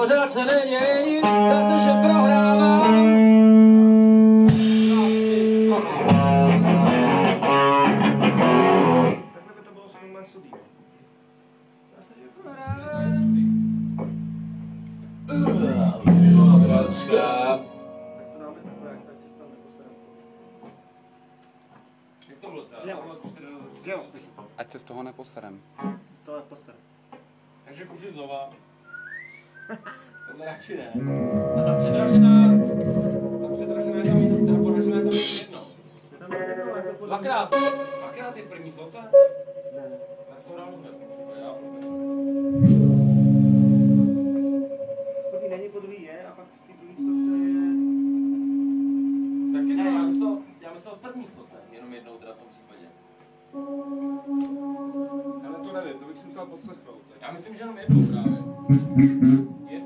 pořád se neděje nic, zase, že prohrávám. No, Hrvatska. To takhle, se tam nepostaneme. Jak to bylo? Ať se z toho neposerem. Z toho neposerem. Takže kůži znova. Tohle radši ne. A ta předražená, ta předražená tam je, ta poražená je jedno. Je tam jedno, podle Dvakrát. Dvakrát je v první sloce? Ne. Tak jsou dál vůbec. Já První není, po druhý je, a pak v té druhé sloce je... Taky ne, já myslel, já myslel v první sloce, jenom jednou teda v tom případě. Ale to nevím, to bych si musel poslechnout. Já myslím, že jenom jednou právě. jednou